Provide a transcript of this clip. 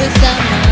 bersama